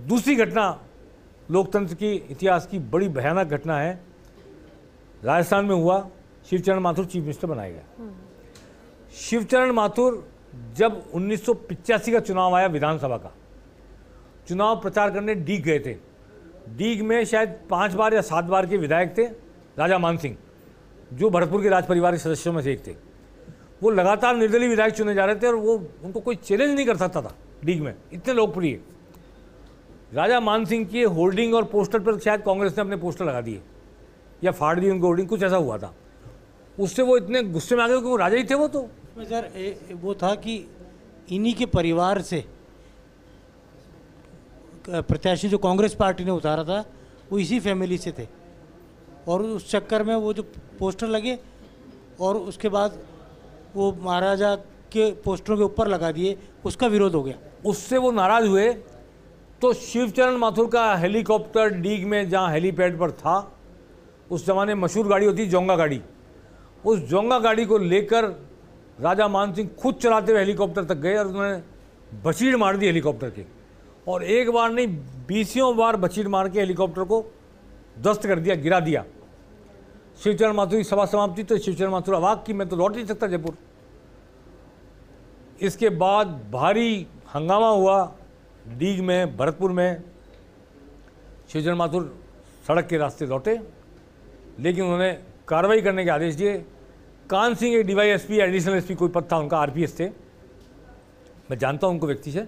दूसरी घटना लोकतंत्र की इतिहास की बड़ी भयानक घटना है। राजस्थान में हुआ शिवचरण माथुर चीफ मिनिस्टर बनाया गया। शिवचरण माथुर जब उन्नीस का चुनाव आया विधानसभा का चुनाव प्रचार करने डीग गए थे। डीग में शायद पाँच बार या सात बार के विधायक थे राजा मान सिंह जो भरतपुर के राज परिवार के सदस्यों में से एक थे। वो लगातार निर्दलीय विधायक चुने जा रहे थे और वो उनको कोई चैलेंज नहीं कर सकता था डीग में इतने लोकप्रिय। राजा मान सिंह की होर्डिंग और पोस्टर पर शायद कांग्रेस ने अपने पोस्टर लगा दिए या फाड़ दी उनको होर्डिंग कुछ ऐसा हुआ था। उससे वो इतने गुस्से में आ गए कि वो राजा ही थे वो तो। सर वो था कि इन्हीं के परिवार से प्रत्याशी जो कांग्रेस पार्टी ने उतारा था वो इसी फैमिली से थे। और उस चक्कर में वो जो पोस्टर लगे और उसके बाद वो महाराजा के पोस्टरों के ऊपर लगा दिए उसका विरोध हो गया। उससे वो नाराज़ हुए तो शिवचरण माथुर का हेलीकॉप्टर डीग में जहाँ हेलीपैड पर था, उस जमाने मशहूर गाड़ी होती जोंगा गाड़ी। उस जोंगा गाड़ी को लेकर राजा मान सिंह खुद चलाते हुए हेलीकॉप्टर तक गए और उन्होंने बचीड़ मार दी हेलीकॉप्टर के। और एक बार नहीं, बीसियों बार बचीड़ मार के हेलीकॉप्टर को ध्वस्त कर दिया, गिरा दिया। शिवचरण माथुर की सभा समाप्ति तो शिवचरण माथुर अवाक की मैं तो लौट नहीं सकता जयपुर। इसके बाद भारी हंगामा हुआ डीग में, भरतपुर में शिवचरण माथुर सड़क के रास्ते लौटे, लेकिन उन्होंने कार्रवाई करने के आदेश दिए। कान सिंह एक DY S P additional S P कोई पद था, उनका आरपीएस थे। मैं जानता हूँ उनको व्यक्ति से।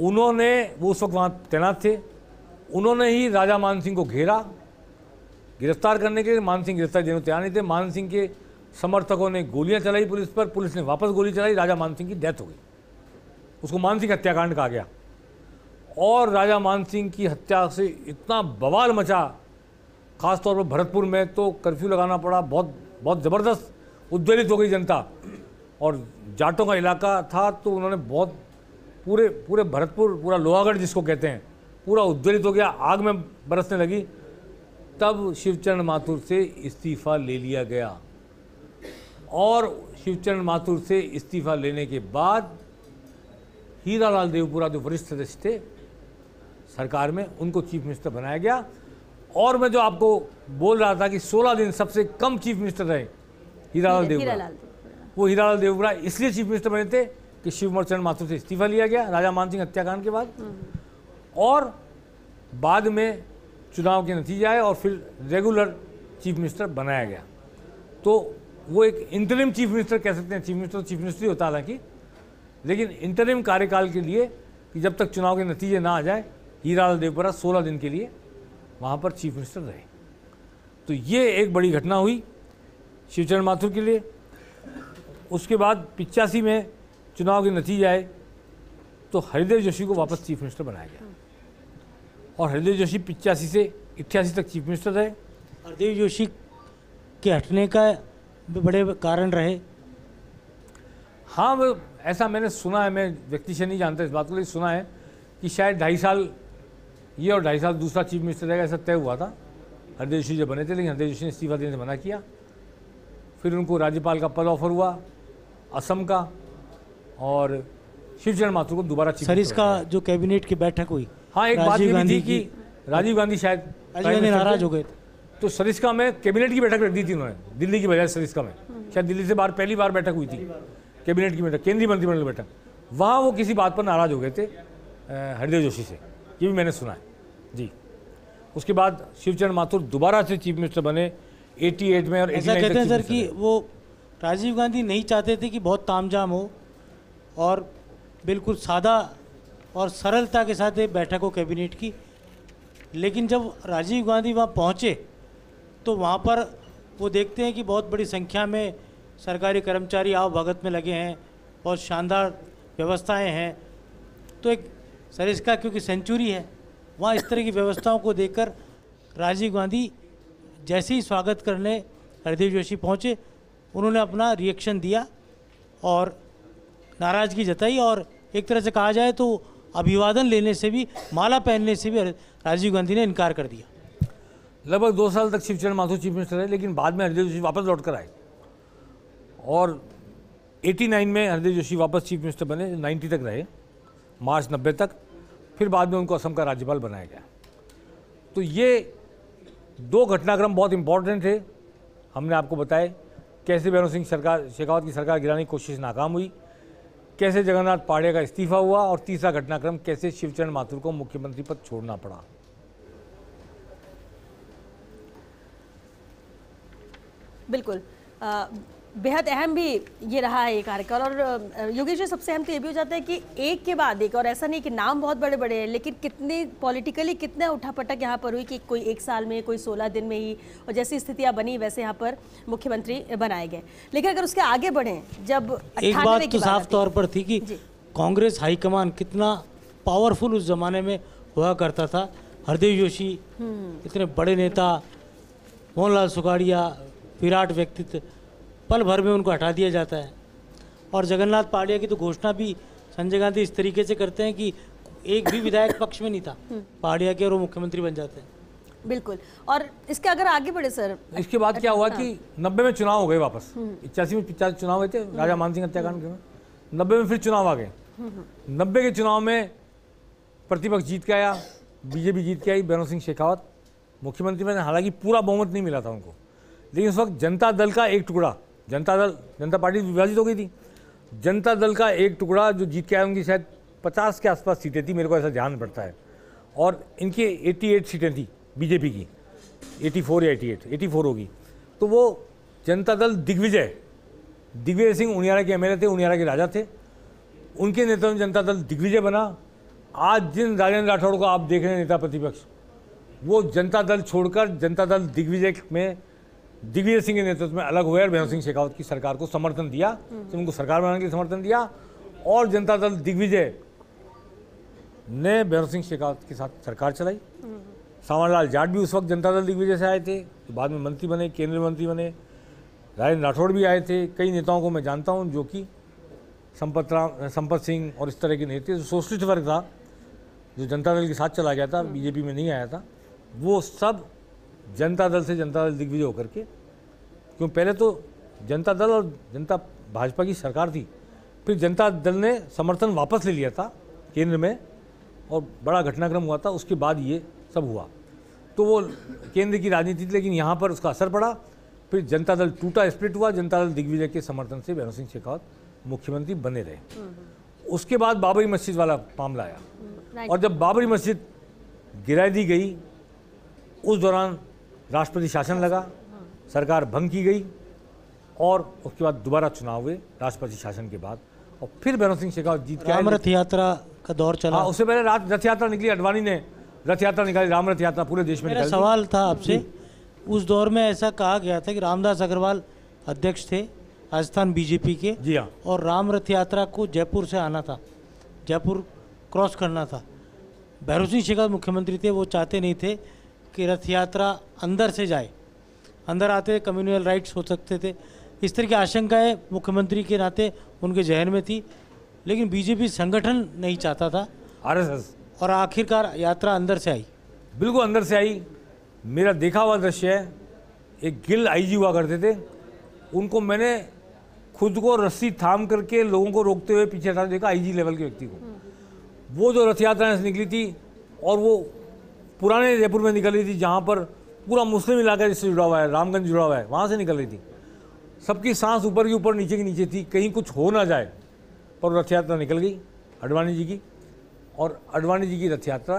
उन्होंने, वो उस वक्त वहाँ तैनात थे। उन्होंने ही राजा मान सिंह को घेरा। गिरफ़्तार करने के लिए मान सिंह गिरफ़्तार देने तैयार नहीं थे। मान सिंह के समर्थकों ने गोलियाँ चलाई पुलिस पर। पुलिस ने वापस गोली चलाई। राजा मान सिंह की डेथ हो गई। उसको मान सिंह हत्याकांड कहा गया। और राजा मान सिंह की हत्या से इतना बवाल मचा, खासतौर पर भरतपुर में तो कर्फ्यू लगाना पड़ा, बहुत बहुत ज़बरदस्त उद्वेलित हो गई जनता। और जाटों का इलाका था तो उन्होंने बहुत पूरे पूरे भरतपुर, पूरा लोहागढ़ जिसको कहते हैं, पूरा उद्वेलित हो गया, आग में बरसने लगी। तब शिवचरण माथुर से इस्तीफा ले लिया गया। और शिवचरण माथुर से इस्तीफा लेने के बाद हीरालाल देवपुरा जो वरिष्ठ सदस्य थे सरकार में उनको चीफ मिनिस्टर बनाया गया। और मैं जो आपको बोल रहा था कि 16 दिन सबसे कम चीफ मिनिस्टर रहे हीरालाल लाल देवपुरा। वो हीरा लाल देवपुरा इसलिए चीफ मिनिस्टर बने थे कि शिवमर्चन माथुर से इस्तीफा लिया गया राजा मान सिंह हत्याकांड के बाद। और बाद में चुनाव के नतीजे आए और फिर रेगुलर चीफ मिनिस्टर बनाया गया। तो वो एक इंटरिम चीफ मिनिस्टर कह सकते हैं चीफ मिनिस्टर तो चीफ मिनिस्टर ही होता हालाँकि। लेकिन इंटरिम कार्यकाल के लिए कि जब तक चुनाव के नतीजे ना आ जाए, हीरालाल देवपुरा 16 दिन के लिए वहाँ पर चीफ मिनिस्टर रहे। तो ये एक बड़ी घटना हुई शिवचरण माथुर के लिए। उसके बाद पिचासी में चुनाव के नतीजे आए तो हरिदेव जोशी को वापस चीफ मिनिस्टर बनाया गया। और हरिदेव जोशी पिचासी से इक्यासी तक चीफ मिनिस्टर रहे। हरदेव जोशी के हटने का बड़े कारण रहे। हाँ वो ऐसा मैंने सुना है मैं व्यक्ति से नहीं जानता इस बात को लेकिन सुना है कि शायद ढाई साल ये और ढाई साल दूसरा चीफ मिनिस्टर रहेगा ऐसा तय हुआ था। हरदेव जोशी जब बने थे लेकिन हरदेव जोशी ने इस्तीफा देने से मना किया। फिर उनको राज्यपाल का पद ऑफ़र हुआ असम का और शिवचरण माथुर को दोबारा चीफ सर इसका जो कैबिनेट की बैठक हुई हाँ एक बात ये गांधी थी कि राजीव गांधी शायद नाराज़ हो गए थे। तो सरिस्का में कैबिनेट की बैठक रख दी थी उन्होंने दिल्ली की बजाय सरिस्का में। शायद दिल्ली से बाहर पहली बार बैठक हुई थी। कैबिनेट की बैठक केंद्रीय मंत्रिमंडल की बैठक। वहाँ वो किसी बात पर नाराज़ हो गए थे हरिदेव जोशी से। ये भी मैंने सुना है। जी। उसके बाद शिवचरण माथुर दोबारा से चीफ मिनिस्टर बने 88 में और ऐसा कहते हैं सर कि वो राजीव गांधी नहीं चाहते थे कि बहुत तामझाम हो और बिल्कुल सादा और सरलता के साथ बैठक हो कैबिनेट की। लेकिन जब राजीव गांधी वहाँ पहुँचे तो वहाँ पर वो देखते हैं कि बहुत बड़ी संख्या में सरकारी कर्मचारी आव भगत में लगे हैं, बहुत शानदार व्यवस्थाएँ हैं। तो एक सर इसका क्योंकि सेंचुरी है, वहाँ इस तरह की व्यवस्थाओं को देखकर राजीव गांधी जैसे ही स्वागत करने हरदेव जोशी पहुँचे, उन्होंने अपना रिएक्शन दिया और नाराज़गी जताई और एक तरह से कहा जाए तो अभिवादन लेने से भी, माला पहनने से भी राजीव गांधी ने इनकार कर दिया। लगभग दो साल तक शिवचरण माथुर चीफ मिनिस्टर रहे, लेकिन बाद में हरदेव जोशी वापस लौट कर आए। और 89 में हरदेव जोशी वापस चीफ मिनिस्टर बने 90 तक रहे मार्च 90 तक फिर बाद में उनको असम का राज्यपाल बनाया गया। तो ये दो घटनाक्रम बहुत इंपॉर्टेंट थे। हमने आपको बताए कैसे भैरव सिंह सरकार शेखावत की सरकार गिराने की कोशिश नाकाम हुई कैसे जगन्नाथ पाड़िया का इस्तीफा हुआ और तीसरा घटनाक्रम कैसे शिवचरण माथुर को मुख्यमंत्री पद छोड़ना पड़ा। बिल्कुल। अ, बेहद अहम भी ये रहा है ये कार्यकाल और योगेश जी सबसे अहम तो ये भी हो जाता है कि एक के बाद एक और ऐसा नहीं कि नाम बहुत बड़े बड़े हैं लेकिन कितने पॉलिटिकली कितना उठापटक यहाँ पर हुई कि कोई एक साल में कोई सोलह दिन में ही और जैसी स्थितियाँ बनी वैसे यहाँ पर मुख्यमंत्री बनाए गए। लेकिन अगर उसके आगे बढ़ें जब एक बात तो साफ़ तौर पर थी कि कांग्रेस हाईकमान कितना पावरफुल उस जमाने में हुआ करता था। हरदेव जोशी इतने बड़े नेता मोहनलाल सुखाड़िया विराट व्यक्तित्व पल भर में उनको हटा दिया जाता है। और जगन्नाथ पाड़िया की तो घोषणा भी संजय गांधी इस तरीके से करते हैं कि एक भी विधायक पक्ष में नहीं था पाड़िया के और वो मुख्यमंत्री बन जाते हैं। बिल्कुल। और इसके अगर आगे बढ़े सर इसके बाद क्या हुआ कि नब्बे में चुनाव हो गए वापस। इक्यासी में पिचासी चुनाव हुए थे राजा मान सिंह हत्याकांड के में नब्बे में फिर चुनाव आ गए। नब्बे के चुनाव में प्रतिपक्ष जीत के आया बीजेपी जीत के आई भैरव सिंह शेखावत। मुख्यमंत्री में हालाँकि पूरा बहुमत नहीं मिला था उनको। लेकिन उस वक्त जनता दल का एक टुकड़ा जनता दल, जनता पार्टी विभाजित हो गई थी। जनता दल का एक टुकड़ा जो जीत के आया उनकी शायद पचास के आसपास सीटें थी, मेरे को ऐसा ध्यान पड़ता है। और इनकी 88 सीटें थी, बीजेपी की। 84 या 88 84 होगी। तो वो जनता दल दिग्विजय दिग्विजय सिंह उनियारा के एमएलए थे, उनियारा के राजा थे। उनके नेतृत्व में जनता दल दिग्विजय बना। आज जिन राजेंद्र राठौड़ को आप देख रहे हैं नेता प्रतिपक्ष, वो जनता दल छोड़कर जनता दल दिग्विजय में दिग्विजय सिंह के नेतृत्व में अलग हुए और भैरव सिंह शेखावत की सरकार को समर्थन दिया तो उनको सरकार बनाने के लिए समर्थन दिया और जनता दल दिग्विजय ने भैरव सिंह शेखावत के साथ सरकार चलाई। सावरलाल जाट भी उस वक्त जनता दल दिग्विजय से आए थे तो बाद में मंत्री बने केंद्रीय मंत्री बने राजेंद्र राठौड़ भी आए थे। कई नेताओं को मैं जानता हूँ जो कि संपत राम संपत सिंह और इस तरह के नेता जो सोशलिस्ट वर्ग था जो जनता दल के साथ चला गया था बीजेपी में नहीं आया था वो सब जनता दल से जनता दल दिग्विजय होकर के क्यों? पहले तो जनता दल और जनता भाजपा की सरकार थी। फिर जनता दल ने समर्थन वापस ले लिया था केंद्र में और बड़ा घटनाक्रम हुआ था उसके बाद ये सब हुआ। तो वो केंद्र की राजनीति थी लेकिन यहाँ पर उसका असर पड़ा। फिर जनता दल टूटा स्प्लिट हुआ जनता दल दिग्विजय के समर्थन से भैरव सिंह शेखावत मुख्यमंत्री बने रहे। उसके बाद बाबरी मस्जिद वाला मामला आया। और जब बाबरी मस्जिद गिरा दी गई उस दौरान राष्ट्रपति शासन लगा सरकार भंग की गई और उसके बाद दोबारा चुनाव हुए राष्ट्रपति शासन के बाद। और फिर भैरव सिंह शेखावत जीत के राम रथ यात्रा का दौर चला। हाँ उससे पहले रथ यात्रा निकली अडवाणी ने रथ यात्रा निकाली राम रथ यात्रा पूरे देश में मेरा निकाली सवाल था आपसे उस दौर में ऐसा कहा गया था कि रामदास अग्रवाल अध्यक्ष थे राजस्थान बीजेपी के। जी हाँ। और राम रथ यात्रा को जयपुर से आना था जयपुर क्रॉस करना था। भैरव सिंह शेखावत मुख्यमंत्री थे वो चाहते नहीं थे कि रथ यात्रा अंदर से जाए। अंदर आते कम्युनल राइट्स हो सकते थे। इस तरह की आशंकाएँ मुख्यमंत्री के नाते उनके जहन में थी लेकिन बीजेपी संगठन नहीं चाहता था। आरएसएस। और आखिरकार यात्रा अंदर से आई। बिल्कुल अंदर से आई। मेरा देखा हुआ दृश्य है एक गिल आईजी हुआ करते थे। उनको मैंने खुद को रस्सी थाम करके लोगों को रोकते हुए पीछे हटा देखा आईजी लेवल के व्यक्ति को। वो जो रथ यात्रा से निकली थी और वो पुराने जयपुर में निकल रही थी जहाँ पर पूरा मुस्लिम इलाका जिससे जुड़ा हुआ है रामगंज जुड़ा हुआ है वहाँ से निकल रही थी। सबकी सांस ऊपर की ऊपर नीचे की नीचे थी कहीं कुछ हो ना जाए पर रथ यात्रा निकल गई अडवाणी जी की। और अडवाणी जी की रथ यात्रा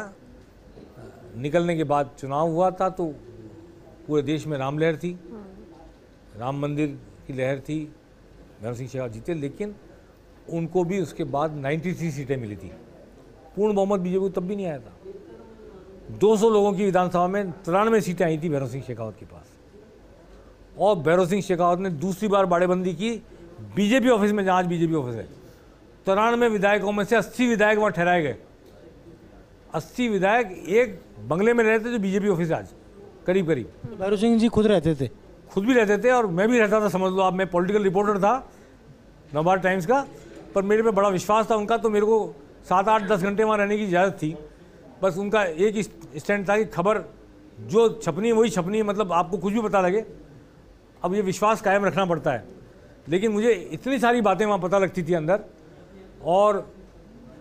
निकलने के बाद चुनाव हुआ था तो पूरे देश में राम लहर थी राम मंदिर की लहर थी धर्म सिंह शेखावत जीते लेकिन उनको भी उसके बाद 93 सीटें मिली थी। पूर्ण बहुमत बीजेपी को तब भी नहीं आया था। 200 लोगों की विधानसभा में तिरानवे सीटें आई थी भैरव सिंह शेखावत के पास। और भैरव सिंह शेखावत ने दूसरी बार बाड़ेबंदी की। बीजेपी ऑफ़िस में जहाँ आज बीजेपी ऑफ़िस है तिरानवे विधायकों में से अस्सी विधायक वहाँ ठहराए गए। अस्सी विधायक एक बंगले में रहते जो बीजेपी ऑफ़िस आज करीब करीब भैरव सिंह जी खुद रहते थे? खुद भी रहते थे और मैं भी रहता था समझ लो आप मैं पॉलिटिकल रिपोर्टर था नवभारत टाइम्स का पर मेरे पे बड़ा विश्वास था उनका तो मेरे को सात आठ दस घंटे वहाँ रहने की इजाज़त थी। बस उनका एक स्टैंड था कि खबर जो छपनी वही छपनी मतलब आपको कुछ भी पता लगे। अब ये विश्वास कायम रखना पड़ता है। लेकिन मुझे इतनी सारी बातें वहाँ पता लगती थी अंदर। और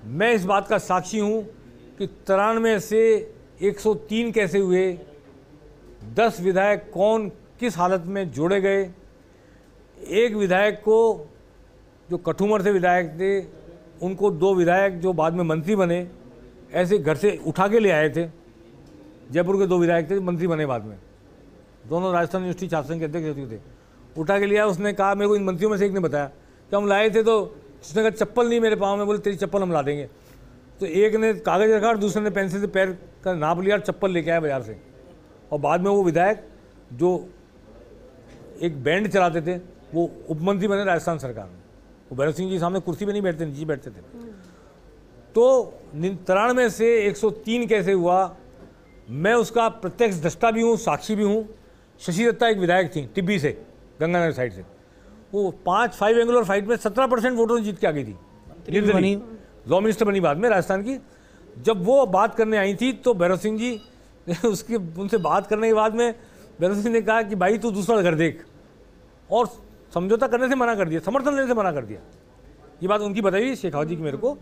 मैं इस बात का साक्षी हूँ कि तिरानवे से 103 कैसे हुए, दस विधायक कौन, किस हालत में जोड़े गए। एक विधायक को, जो कठुमर से विधायक थे, उनको दो विधायक जो बाद में मंत्री बने ऐसे घर से उठा के ले आए थे। जयपुर के दो विधायक थे, मंत्री बने बाद में। दोनों राजस्थान यूनिवर्सिटी छात्र संघ के अध्यक्ष थे। उठा के लिया, उसने कहा, मेरे को इन मंत्रियों में से एक ने बताया। कि हम लाए थे तो उसने कहा, चप्पल नहीं मेरे पाँव में, बोले, तेरी चप्पल हम ला देंगे। तो एक ने कागज़ रखा और दूसरे ने पेंसिल से पैर का नाप लिया और चप्पल लेके आया बाज़ार से। और बाद में वो विधायक, जो एक बैंड चलाते थे, वो उपमंत्री बने राजस्थान सरकार में। वो भैरव सिंह जी सामने कुर्सी पे नहीं बैठते, नीचे बैठते थे। तो तिरानवे से 103 कैसे हुआ? मैं उसका प्रत्यक्ष दस्ता भी हूँ साक्षी भी हूँ। शशि दत्ता एक विधायक थी टिब्बी से गंगानगर साइड से। वो पाँच फाइव एंगुलर फाइट में सत्रह परसेंट वोटों जीत के आ गई थी बनी। लॉ मिनिस्टर बनी बाद में राजस्थान की। जब वो बात करने आई थी तो भैरव सिंह जी उसके उनसे बात करने के बाद में भैरव सिंह ने कहा कि भाई तू दूसरा घर देख। और समझौता करने से मना कर दिया समर्थन लेने से मना कर दिया। ये बात उनकी बताई शेखावत जी की मेरे को।